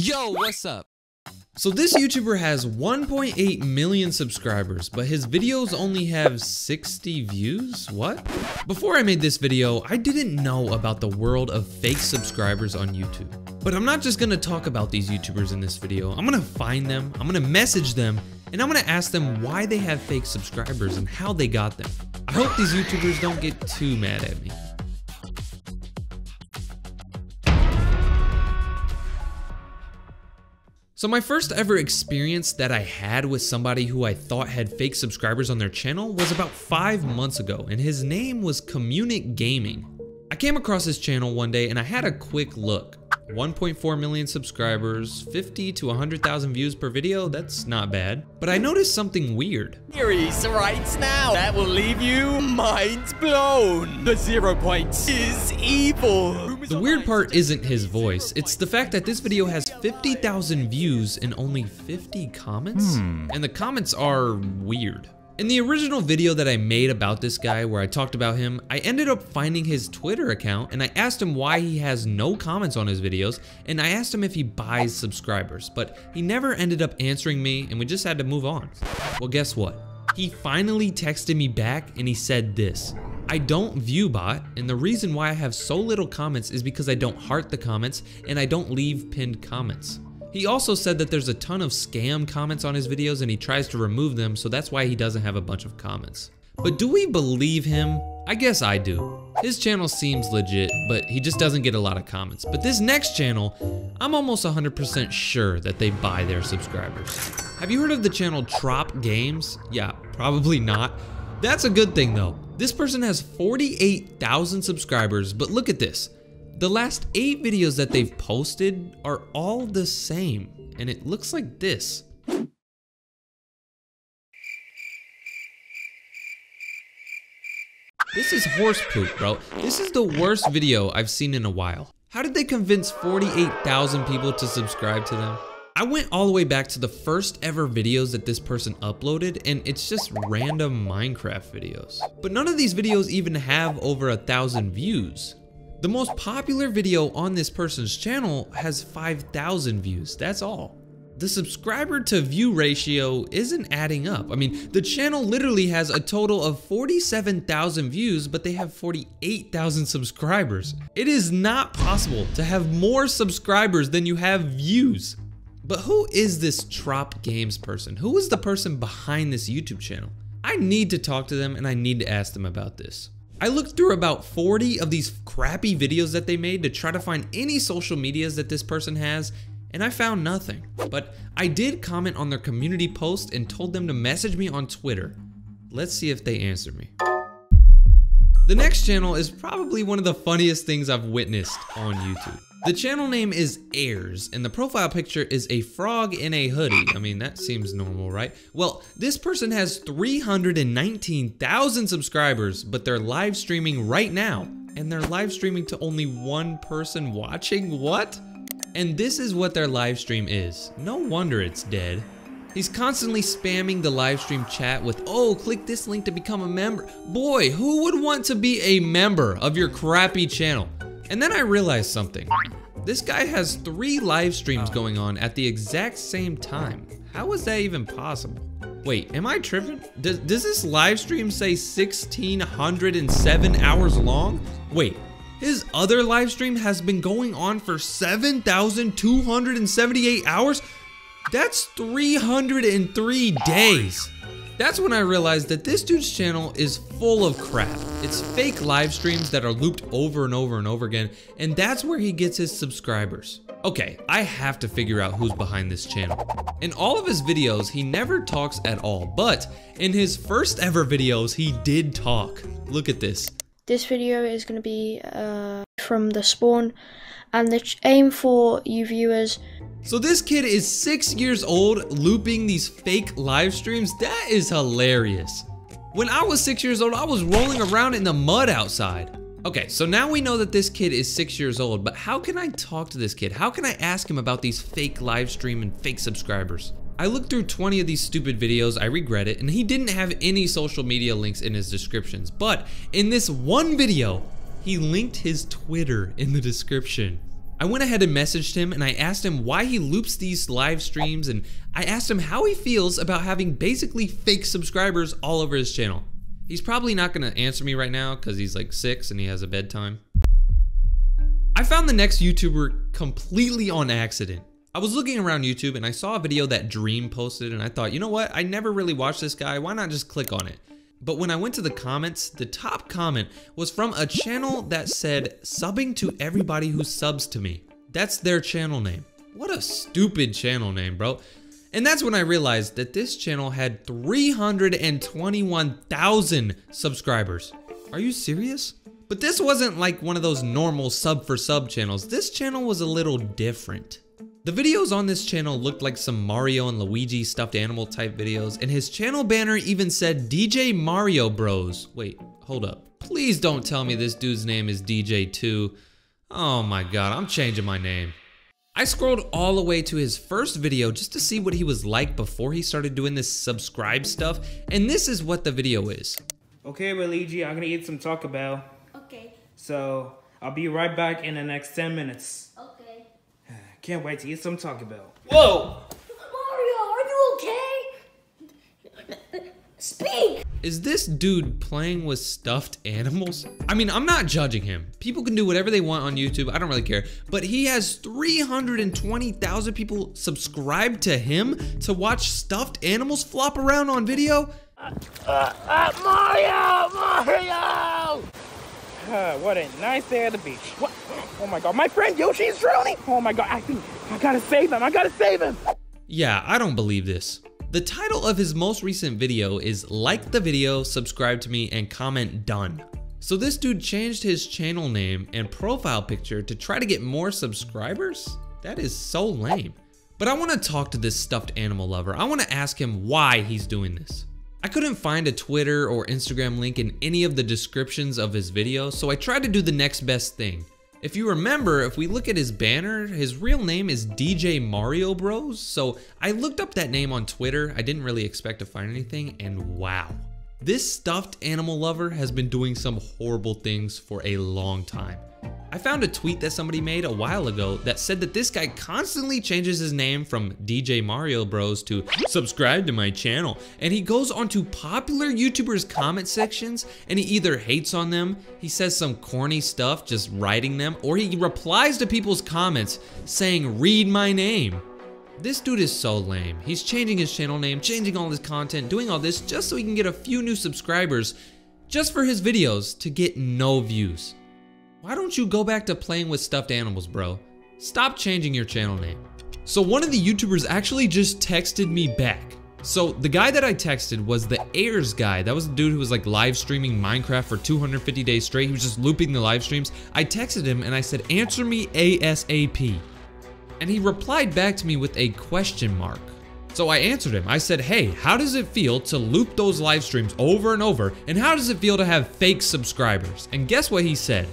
Yo, what's up? So this YouTuber has 1.8 million subscribers, but his videos only have 60 views? What? Before I made this video, I didn't know about the world of fake subscribers on YouTube. But I'm not just gonna talk about these YouTubers in this video. I'm gonna find them, I'm gonna message them, and I'm gonna ask them why they have fake subscribers and how they got them. I hope these YouTubers don't get too mad at me. So my first ever experience that I had with somebody who I thought had fake subscribers on their channel was about five months ago and his name was Communic Gaming. I came across his channel one day and I had a quick look. 1.4 million subscribers, 50 to 100,000 views per video, that's not bad. But I noticed something weird. Series right now that will leave you mind blown. The zero points is evil. The weird part isn't his voice, it's the fact that this video has 50,000 views and only 50 comments? Hmm. And the comments are weird. In the original video that I made about this guy where I talked about him, I ended up finding his Twitter account and I asked him why he has no comments on his videos and I asked him if he buys subscribers, but he never ended up answering me and we just had to move on. Well, guess what? He finally texted me back and he said this. I don't view bot, and the reason why I have so little comments is because I don't heart the comments and I don't leave pinned comments. He also said that there's a ton of scam comments on his videos and he tries to remove them, so that's why he doesn't have a bunch of comments. But do we believe him? I guess I do. His channel seems legit, but he just doesn't get a lot of comments. But this next channel, I'm almost 100% sure that they buy their subscribers. Have you heard of the channel Trop Games? Yeah, probably not. That's a good thing though. This person has 48,000 subscribers, but look at this. The last eight videos that they've posted are all the same, and it looks like this. This is horse poop, bro. This is the worst video I've seen in a while. How did they convince 48,000 people to subscribe to them? I went all the way back to the first ever videos that this person uploaded and it's just random Minecraft videos. But none of these videos even have over a thousand views. The most popular video on this person's channel has 5,000 views, that's all. The subscriber to view ratio isn't adding up. I mean, the channel literally has a total of 47,000 views, but they have 48,000 subscribers. It is not possible to have more subscribers than you have views. But who is this Trop Games person? Who is the person behind this YouTube channel? I need to talk to them and I need to ask them about this. I looked through about 40 of these crappy videos that they made to try to find any social medias that this person has, and I found nothing. But I did comment on their community post and told them to message me on Twitter. Let's see if they answer me. The next channel is probably one of the funniest things I've witnessed on YouTube. The channel name is Airs, and the profile picture is a frog in a hoodie. I mean, that seems normal, right? Well, this person has 319,000 subscribers, but they're live streaming right now, and they're live streaming to only one person watching? What? And this is what their live stream is. No wonder it's dead. He's constantly spamming the live stream chat with, oh, click this link to become a member. Boy, who would want to be a member of your crappy channel? And then I realized something. This guy has three live streams going on at the exact same time. How is that even possible? Wait, am I tripping? Does, does this live stream say 1607 hours long? Wait, his other live stream has been going on for 7,278 hours? That's 303 days. That's when I realized that this dude's channel is full of crap. It's fake live streams that are looped over and over and over again, and that's where he gets his subscribers. Okay, I have to figure out who's behind this channel. In all of his videos, he never talks at all, but in his first ever videos, he did talk. Look at this. This video is to be uh, from the spawn, and the aim for you viewers So this kid is six years old looping these fake live streams? That is hilarious. When I was six years old, I was rolling around in the mud outside. Okay, so now we know that this kid is six years old, but how can I talk to this kid? How can I ask him about these fake live stream and fake subscribers? I looked through 20 of these stupid videos, I regret it, and he didn't have any social media links in his descriptions. But in this one video, he linked his Twitter in the description. I went ahead and messaged him and I asked him why he loops these live streams and I asked him how he feels about having basically fake subscribers all over his channel. He's probably not gonna answer me right now because he's like six and he has a bedtime. I found the next YouTuber completely on accident. I was looking around YouTube and I saw a video that Dream posted and I thought, you know what, I never really watched this guy, why not just click on it? But when I went to the comments, the top comment was from a channel that said, subbing to everybody who subs to me. That's their channel name. What a stupid channel name, bro. And that's when I realized that this channel had 321,000 subscribers. Are you serious? But this wasn't like one of those normal sub for sub channels. This channel was a little different. The videos on this channel looked like some Mario and Luigi stuffed animal type videos, and his channel banner even said DJ Mario Bros. Wait, hold up. Please don't tell me this dude's name is DJ2. Oh my god, I'm changing my name. I scrolled all the way to his first video just to see what he was like before he started doing this subscribe stuff, and this is what the video is. Okay, Luigi, I'm gonna eat some Taco Bell. Okay. So, I'll be right back in the next 10 minutes. Okay. Can't wait to eat some Taco Bell. Whoa! Mario, are you okay? Speak! Is this dude playing with stuffed animals? I mean, I'm not judging him. People can do whatever they want on YouTube. I don't really care. But he has 320,000 people subscribed to him to watch stuffed animals flop around on video? Uh, uh, uh, Mario! Mario! Uh, what a nice day at the beach. What? Oh my god, my friend Yoshi is drowning! Oh my god, I think I gotta save him. I gotta save him! Yeah, I don't believe this. The title of his most recent video is like the video, subscribe to me, and comment done. So this dude changed his channel name and profile picture to try to get more subscribers? That is so lame. But I want to talk to this stuffed animal lover. I want to ask him why he's doing this. I couldn't find a Twitter or Instagram link in any of the descriptions of his video, so I tried to do the next best thing. If you remember, if we look at his banner, his real name is DJ Mario Bros. So I looked up that name on Twitter. I didn't really expect to find anything, and wow. This stuffed animal lover has been doing some horrible things for a long time. I found a tweet that somebody made a while ago that said that this guy constantly changes his name from DJ Mario Bros to subscribe to my channel. And he goes onto popular YouTubers comment sections and he either hates on them, he says some corny stuff just writing them, or he replies to people's comments saying read my name. This dude is so lame. He's changing his channel name, changing all his content, doing all this just so he can get a few new subscribers just for his videos to get no views. Why don't you go back to playing with stuffed animals, bro? Stop changing your channel name. So one of the YouTubers actually just texted me back. So the guy that I texted was the Airs guy. That was the dude who was like live streaming Minecraft for 250 days straight. He was just looping the live streams. I texted him and I said, answer me ASAP. And he replied back to me with a question mark. So I answered him. I said, hey, how does it feel to loop those live streams over and over? And how does it feel to have fake subscribers? And guess what he said?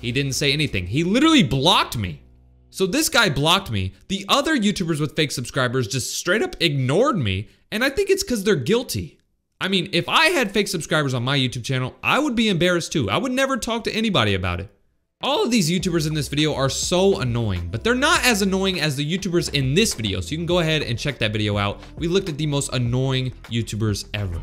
He didn't say anything. He literally blocked me. So this guy blocked me. The other YouTubers with fake subscribers just straight up ignored me. And I think it's because they're guilty. I mean, if I had fake subscribers on my YouTube channel, I would be embarrassed too. I would never talk to anybody about it. All of these YouTubers in this video are so annoying, but they're not as annoying as the YouTubers in this video, so you can go ahead and check that video out. We looked at the most annoying YouTubers ever.